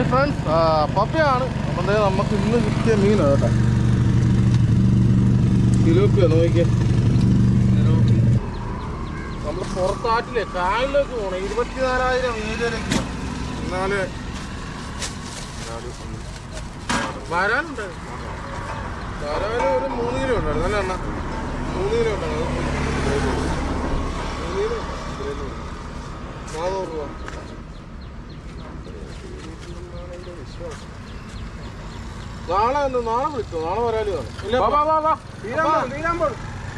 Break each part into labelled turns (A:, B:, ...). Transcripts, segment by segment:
A: Hi friends. പപ്പയാണ്. അപ്പം നമുക്ക് ഇന്ന് കിട്ടിയ മീനാണ് കേട്ടോ. തിലോപ്പിയ നോക്കിയ നമ്മൾ പുറത്താറ്റില്ലേ കായലിലേക്ക് പോകണം ഇരുപത്തിനാലായിരം നാലായിരം മീനിലേക്ക് എന്നാൽ വരാനുണ്ട്. വരാൻ ഒരു മൂന്ന് കിലോ ഉണ്ടായിരുന്നു നല്ല എണ്ണ. മൂന്ന് കിലോ ഉണ്ടായിരുന്നു മൂന്ന് കിലോ. നാനൂറ് രൂപ. നാളെ നാളെ വിളിച്ചു നാളെ വരാൽ കാണും.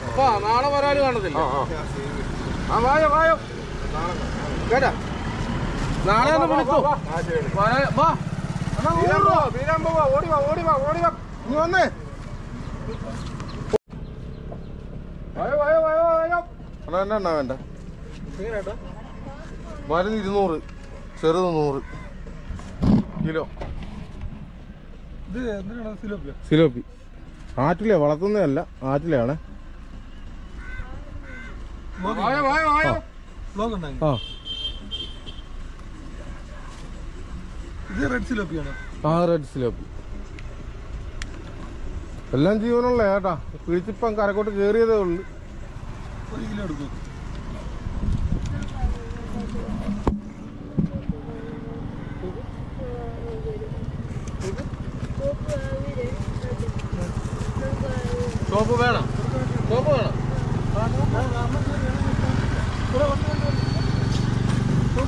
A: അപ്പാ. നാളെ വരാൽ കാണത്തില്ല. ആ വായോ വായോ. കേട്ടാ? നാളെ ഒന്ന് വിളിക്കോ. വരാ- വാ. നീ വന്നേ. അണ്ണാ എന്നാ എണ്ണ വേണ്ട? വലുത് ഇരുന്നൂറ് ചെറുത് നൂറ്. കിലോ. സിലോപ്പി. ആറ്റിലെ വളർത്തുന്നതല്ല ആറ്റിലെയാണ് ആ.
B: ഇത് റെഡ് സിലോപ്പിയാണ്.
A: ആ റെഡ് സിലോപ്പി. എല്ലാം ജീവനുള്ള ഏട്ടാ. പിടിച്ചിപ്പം കരക്കോട്ട് കയറിയതേ ഉള്ളു.
B: ഒരു കിലോ എടുക്കും
A: സോപ്പ് വേണം സോപ്പ് വേണം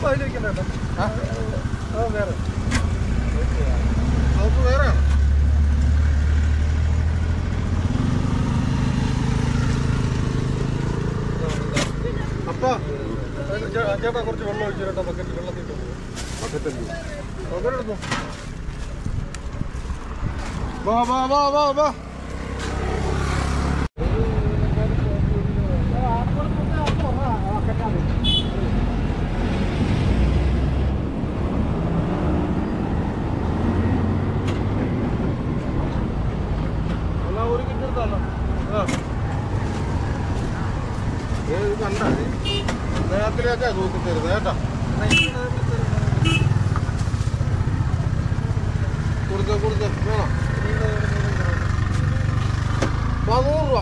B: സൂപ്പ് അതിൽ വെക്കണ്ട കേട്ടോ അത് വേറെ
A: സോപ്പ് വേറെ അപ്പ
B: ചേട്ടാ കുറച്ച് വെള്ളം ഒഴിച്ചു കേട്ടോ ബക്കറ്റ് വെള്ളത്തിൽ
A: പകരെടുത്തു വാ വാ വാ വാ വാ എന്നാ ഒരു കിറ്റ് എടുത്താലോ ആ ഏ, ഇത് കണ്ട നേരത്തിലേക്കാ തൂക്കി തരുന്നത് കേട്ടോ. കൊടുക്ക കൊടുക്ക വേണം? വാ, നൂറ് രൂപ.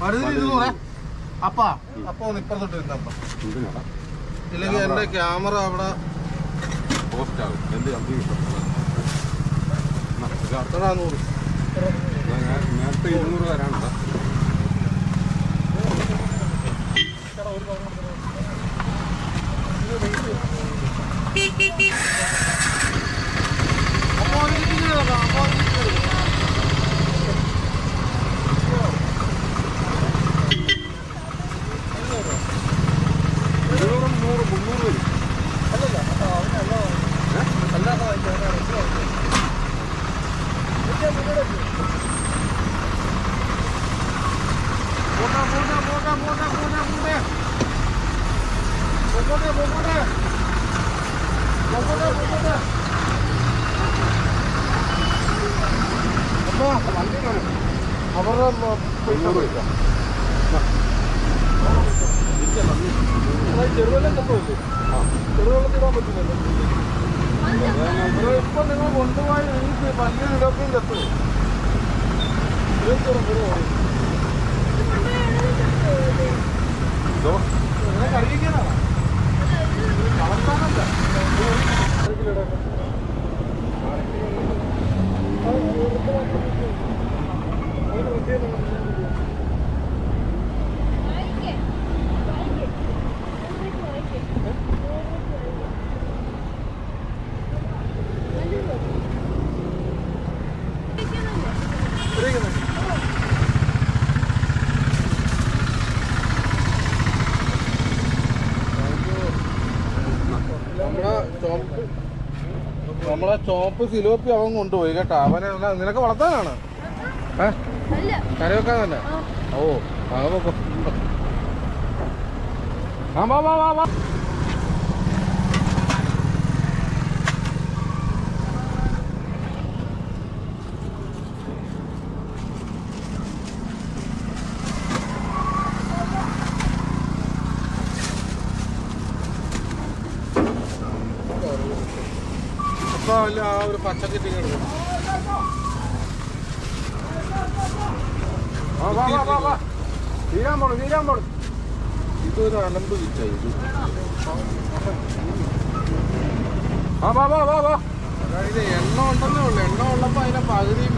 A: പഴുതിന് ഇരുന്നൂറേ അപ്പാ അപ്പ ഒന്ന് ഇപ്പുറത്തോട്ട് വരുന്ന അപ്പ ഇല്ലെങ്കിൽ എന്റെ ക്യാമറ അവിടെ എത്ര നൂറ്.
C: നേരത്തെ ഇരുന്നൂറ് തരാനുണ്ടോ?
A: Beep, beep, beep.
B: ചെറുവെള്ളൊക്കെ പോയില്ലേ ചെറുവെള്ളത്തിടാൻ പറ്റില്ലല്ലോ
A: ഇപ്പൊ നിങ്ങൾ കൊണ്ടുപോയി നിങ്ങൾക്ക് വലിയ ഇടൊക്കെ കത്തുള്ളൂ ഇരുപത്തോളം എന്തോ കഴിയിക്കണോ കളത്താനല്ല നമ്മളെ ചോപ്പ് സിലോപ്പി അവൻ കൊണ്ടുപോയി കേട്ടോ. അവനെ നിനക്ക് വളർത്താനാണ്? ഏ? കറി ഓ ആ വാ വാ വാ. അല്ല ആ ഒരു പച്ചക്കിട്ട് കിടക്കും. വാ വാ വാ വാ തീരാൻ പോണു തീരാൻ പോണു. ഇതൊരു അലമ്പ് കിട്ടാ ആ വാ വാ വാ വാ അതായത് എണ്ണ ഉണ്ടെന്നേ ഉള്ളു. എണ്ണ ഉള്ളപ്പോ അതിന്റെ പകുതിയും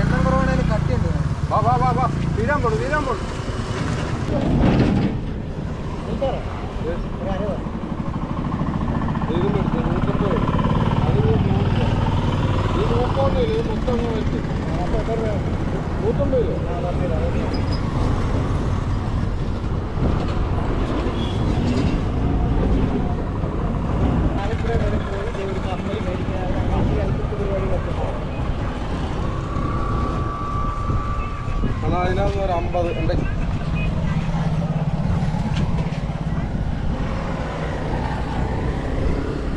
A: എണ്ണ കുറവാണെങ്കിൽ കട്ടിയുണ്ട്. വാ വാ വാ വാ. തീരാൻ പോണു തീരാൻ പോണു. ഇതും എടുത്ത് നൂറ്റമ്പത് രൂപ. അത് നൂറ് രൂപ. രൂപ. ഇത് മൊത്തം അങ്ങ് വെച്ച്. നൂറ്റമ്പത് രൂപ. എന്നാ അതിനകത്ത് ഒരു അമ്പത് ഉണ്ട്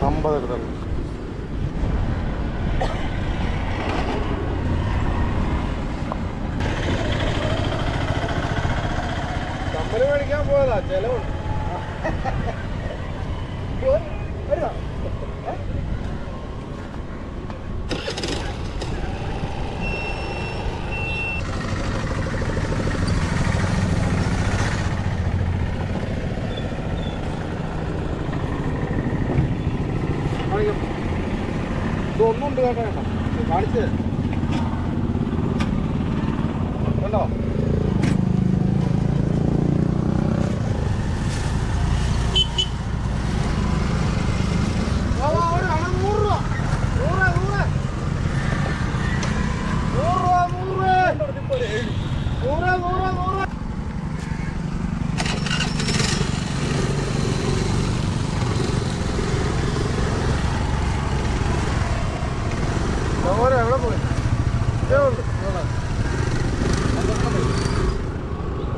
A: അമ്പത് എടുത്തത് കേട്ടോ കാണിച്ചു തരാം. കണ്ടോ വാ, വാ, ഒരു അണ നൂറ് രൂപ. നൂറ്, നൂറ്. നൂറ് രൂപ, നൂറ്. നൂറ്, നൂറ്, നൂറ്. ഓരോ എവിടെ പോയി ഇതേ ഉള്ളു ഇവിടെ.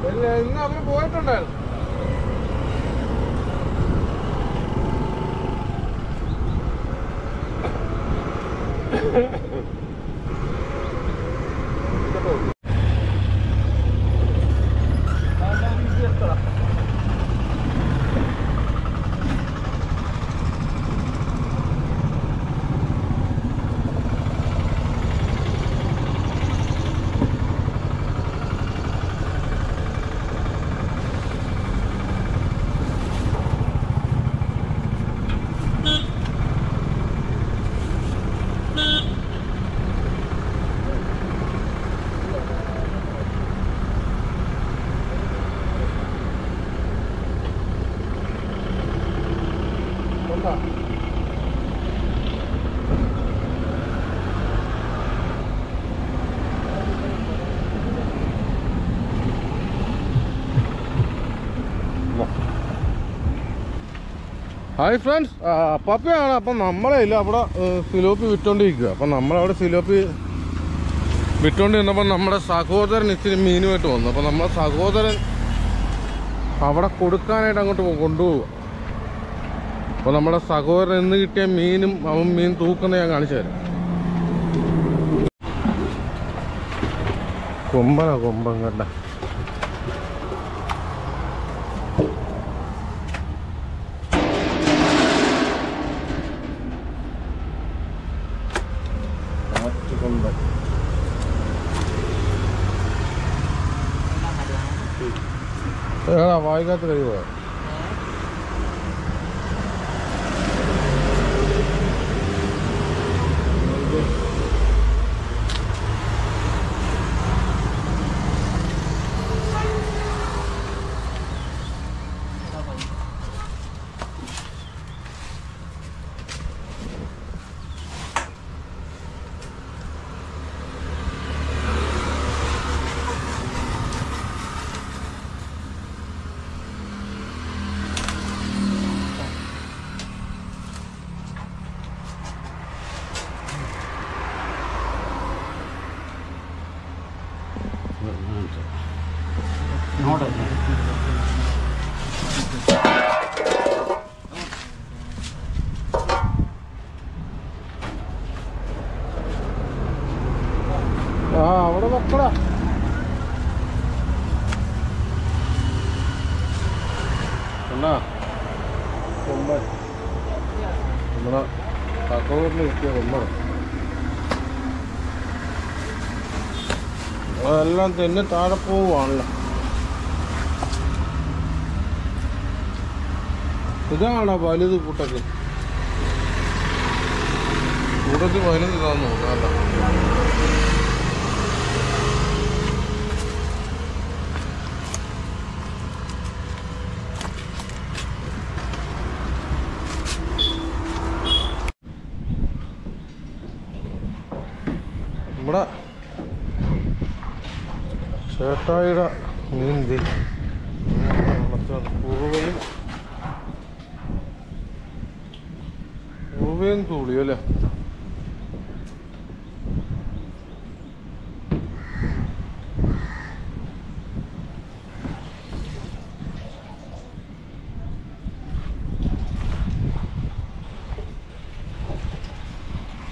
A: ഇല്ല, ഇന്ന് അവർ പോയിട്ടുണ്ടായിരുന്നു കൊണ്ടാ ഹായ് ഫ്രണ്ട്സ് പപ്പയാണ്. അപ്പം നമ്മളെ ഇല്ല അവിടെ സിലോപ്പി വിട്ടുകൊണ്ടിരിക്കുക അപ്പം നമ്മളവിടെ സിലോപ്പി വിറ്റോണ്ടിരുന്നപ്പോൾ നമ്മുടെ സഹോദരൻ ഇച്ചിരി മീനുമായിട്ട് വന്നു. അപ്പം നമ്മുടെ സഹോദരൻ അവിടെ കൊടുക്കാനായിട്ട് അങ്ങോട്ട് കൊണ്ടുപോകുക അപ്പോൾ നമ്മുടെ സഹോദരൻ ഇന്ന് കിട്ടിയ മീനും അവൻ മീൻ തൂക്കുന്ന ഞാൻ കാണിച്ചു തരാം. കൊമ്പനാ കൊമ്പൻ കണ്ട കൊമ്പൻ ഏടാ വായിക്കാത്ത കഴിയുമോ ആ അവിടെ വെക്കടാ അതെല്ലാം തന്നെ താഴെ പോവുകയാണല്ലോ ഇതാണോ വലുത് കൂട്ടത്തിൽ കൂട്ടത്തിൽ വലുത് ഇതാന്ന് തോന്നുന്നു നമ്മുടെ ചേട്ടായിയുടെ നീന്തി. കുറുവയും കുറുവയും തൂളിയോ അല്ലേ?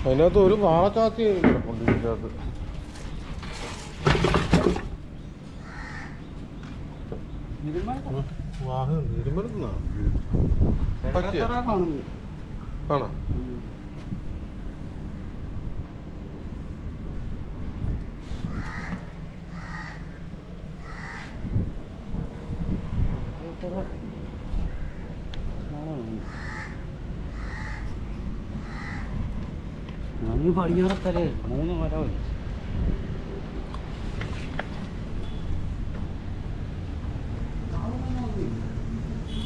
A: അതിനകത്ത് ഒരു വാളക്കാത്തി കിടപ്പുണ്ട് ഇതിനകത്ത് വാഹനം ഇരുമരുന്നാ പറ്റിയ?
D: പടിഞ്ഞാറത്തല്ലേ മൂന്ന് മരം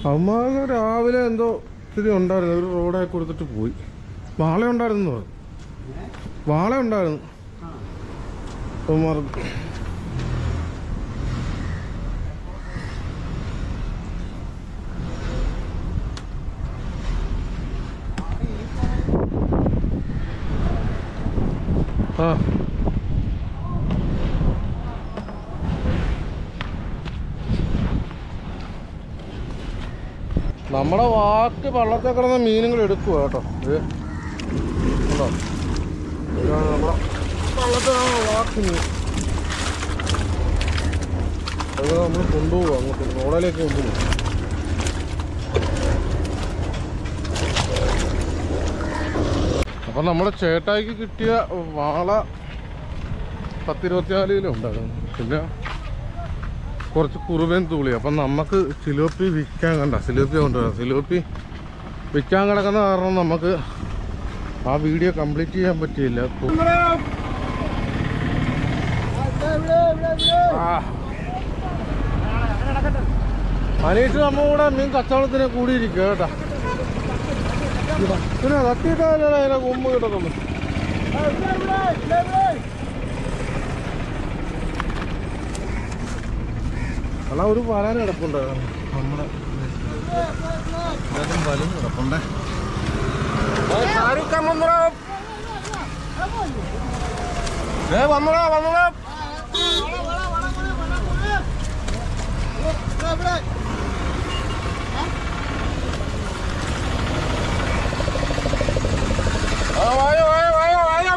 A: അമ്മാവ് രാവിലെ എന്തോ ഇത്തിരി ഉണ്ടായിരുന്നു. ഒരു റോഡായി കൊടുത്തിട്ട് പോയി. വാള ഉണ്ടായിരുന്നു പറഞ്ഞു. വാള ഉണ്ടായിരുന്നു. അപ്പൊ ആ നമ്മുടെ വാക്ക് വള്ളത്തെ കിടന്ന മീനുകൾ എടുക്കുക കേട്ടോ. ഇത് വള്ളത്തെ വാക്ക് മീൻ. അത് നമ്മൾ കൊണ്ടുപോകും അങ്ങോട്ട്. റോഡിലേക്ക് കൊണ്ടുപോകും അപ്പം നമ്മുടെ ചേട്ടായിക്ക് കിട്ടിയ വാള പത്തിരുപത്തിനാല് കിലോ ഉണ്ടായിരുന്നു പിന്നെ കുറച്ച് കുറുവൻ തൂളി അപ്പം നമുക്ക് സിലോപ്പി വിൽക്കാൻ കണ്ട സിലോപ്പി കൊണ്ടുവരാം സിലോപ്പി വിൽക്കാൻ കിടക്കുന്ന കാരണം നമുക്ക് ആ വീഡിയോ കംപ്ലീറ്റ് ചെയ്യാൻ പറ്റിയില്ല. അനീഷ് നമ്മ മീൻ കച്ചവടത്തിന് കൂടിയിരിക്കുക കേട്ടാ. പിന്നെ തട്ടിയിട്ടാലേ അതിനെ കൊമ്പ് കിട്ടത്തുള്ളൂ അല്ല ഒരു വരാൻ കിടപ്പുണ്ട്. നമ്മുടെ വലും കിടപ്പുണ്ടേ. വന്നോളാ വന്നോളാ ആ, വായോ വായോ വായോ വായോ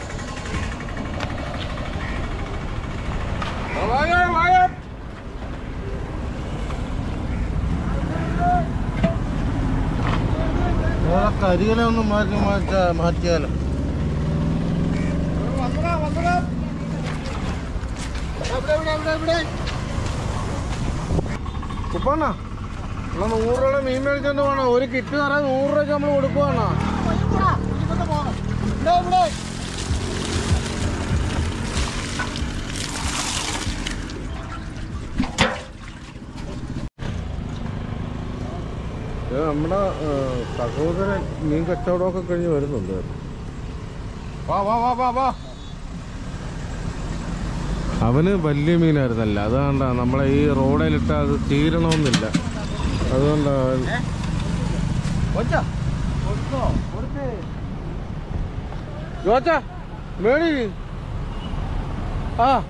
A: ആ, വായോ വായോ കരികനെ ഒന്ന് മാറ്റി മാറ്റാ മാറ്റിയാലോ? കുപ്പണ്ണ എന്നാ നൂറ് രൂപയുടെ മീൻ മേടിച്ചോണ്ട് പോണോ? ഒരു കിറ്റ് തരാൻ നൂറ് രൂപയ്ക്ക് നമ്മൾ കൊടുക്കുവാണോ? നമ്മുടെ സഹോദരൻ മീൻ കച്ചവടമൊക്കെ കഴിഞ്ഞ് വരുന്നുണ്ട്. വാ വാ വാ വാ വാ. അവന് വലിയ മീനായിരുന്നല്ല. അതുകൊണ്ടാ നമ്മളെ ഈ റോഡിലിട്ട് അത് തീരണമെന്നില്ല. അതുകൊണ്ടാ മേടി. ആ.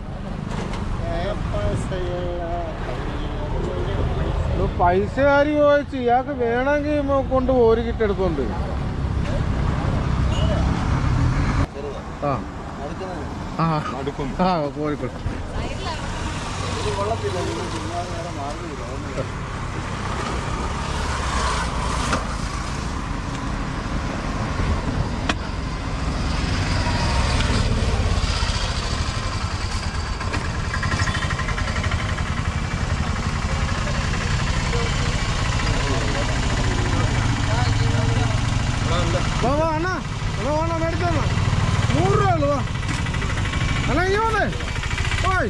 A: പൈസ ആര് ചോദിച്ചു ഇയാൾക്ക് വേണമെങ്കിൽ കൊണ്ട് ഒരു കിറ്റ് എടുത്തോണ്ട്. ആ. ആ. ആ കോഴിക്കോട്. അണ്ണായി Oi!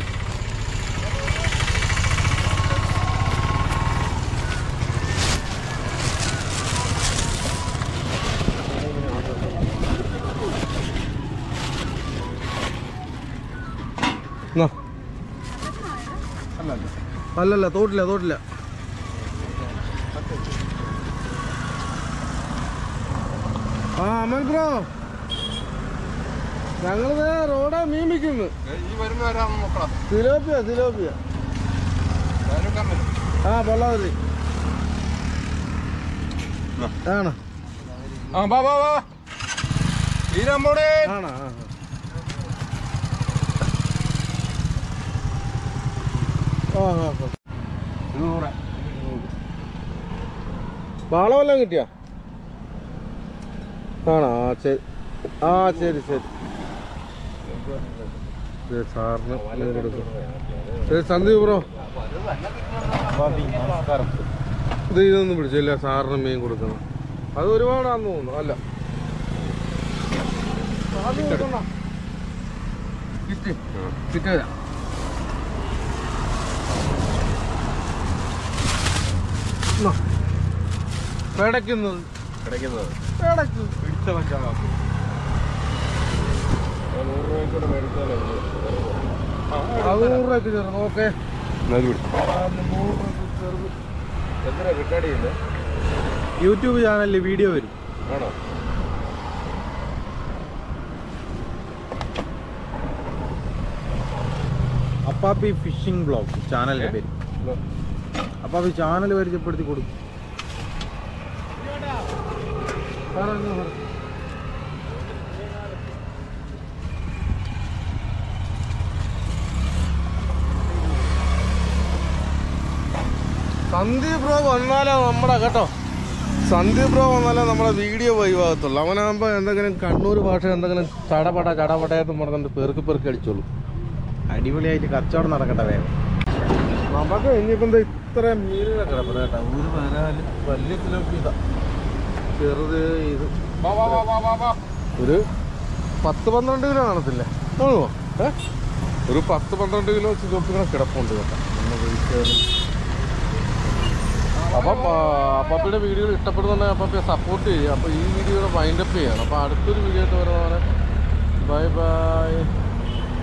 A: അല്ലല്ല തോട്ടില്ല തോട്ടില്ല. ആ അമൽ ബ്രോ. ഞങ്ങളിത് റോഡാ മീൻ വിൽക്കുന്നു. സിലോപ്പിയ സിലോപ്പിയ ആ പൊള്ളാതിരി ആണോ?
C: ആ വാ വാ വാ. ഈരാമ്പോടെ
A: ആണോ? ആ ആ. ആ ആ
C: ഇരുന്നൂറ്
A: വാള വല്ലതും കിട്ടിയാ? ആണോ? ആ ശരി. ആ ശരി ശരി. സാറിന് കൊടുക്കും. സന്ദീപ് ബ്രോ. ഇത് ഇതൊന്നും പിടിച്ചില്ല സാറിന് മീൻ കൊടുക്കണം. അത് ഒരുപാടാന്ന് തോന്നുന്നു. അല്ല. പിടയ്ക്കുന്നത്.
C: കിടക്കുന്നത്
A: പിടയ്ക്കും
C: പിടിച്ച പഞ്ചാബ് നൂറ്
A: രൂപയ്ക്ക് ചേർന്ന് ഓക്കെ. യൂട്യൂബ് ചാനലിൽ വീഡിയോ വരും.
C: ആണോ?
A: അപ്പാപ്പി ഫിഷിംഗ് ബ്ലോഗ് ചാനലിന്റെ പേര്. അപ്പാപ്പി ചാനൽ പരിചയപ്പെടുത്തി കൊടുക്കും. സന്ദീപ് ബ്രോ വന്നാലേ നമ്മുടെ കേട്ടോ. സന്ദീപ് ബ്രോ വന്നാലേ നമ്മുടെ വീഡിയോ വൈവാകത്തുള്ളൂ അവനാകുമ്പോൾ എന്തെങ്കിലും കണ്ണൂർ ഭാഷ എന്തെങ്കിലും ചടപട ചടപടയെന്ന് പറഞ്ഞിട്ട് പെറുക്കി പെറുക്കി അടിച്ചോളൂ.
D: അടിപൊളിയായിട്ട് കച്ചവടം നടക്കട്ടെ വേഗം.
A: നമുക്ക് ഇനിയിപ്പം ഇത്രയും ഇത്ര മീനുകളെ കിടപ്പുണ്ട് കേട്ടോ. ഒരു വരാൽ വലിയ കിലോക്ക് ഇതാ. ചെറുത് ഇത്.
C: വാ വാ വാ വാ വാ. വാ
A: ഒരു പത്ത് പന്ത്രണ്ട് കിലോ കാണത്തില്ലേ? ഒരു പത്ത് പന്ത്രണ്ട് കിലോ ചുവപ്പിങ്ങനെ കിടപ്പുണ്ട് കേട്ടോ. ഒന്ന് വിളിച്ചാലും അപ്പം അപ്പാപ്പയുടെ വീഡിയോകൾ ഇഷ്ടപ്പെടുന്നുണ്ടെങ്കിൽ അപ്പാപ്പയെ സപ്പോർട്ട് ചെയ്യുക. അപ്പോൾ ഈ വീഡിയോയുടെ വൈൻഡപ്പ് ചെയ്യണം. അപ്പോൾ അടുത്തൊരു വീഡിയോ ആയിട്ട് വരുന്നവരെ ബൈ ബൈ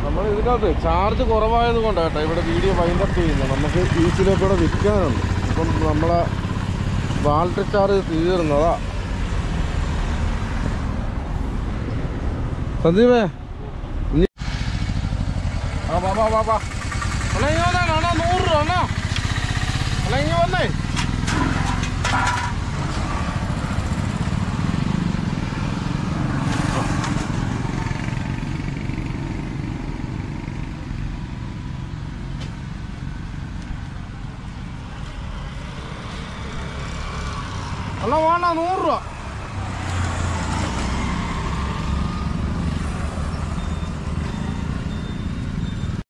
A: നമ്മൾ ഇതിനകത്ത് ചാർജ് കുറവായത് കൊണ്ട് കേട്ടോ ഇവിടെ വീഡിയോ വൈൻഡപ്പ് ചെയ്യുന്നത്. നമുക്ക് ബീച്ചിലേക്ക് കൂടെ വിൽക്കാനുണ്ട് ഇപ്പം നമ്മളെ ബാൾട്ട് ചാർജ് തീർന്നതാ സന്ദീപേ
C: ആ ബാബാ ബാബാ വാ വാ.
A: അണ്ണാ ഇങ്ങ് വന്നേ. അണ്ണാ നൂറ് രൂപ അണ്ണാ. അണ്ണാ ഇങ്ങ് വന്നേ.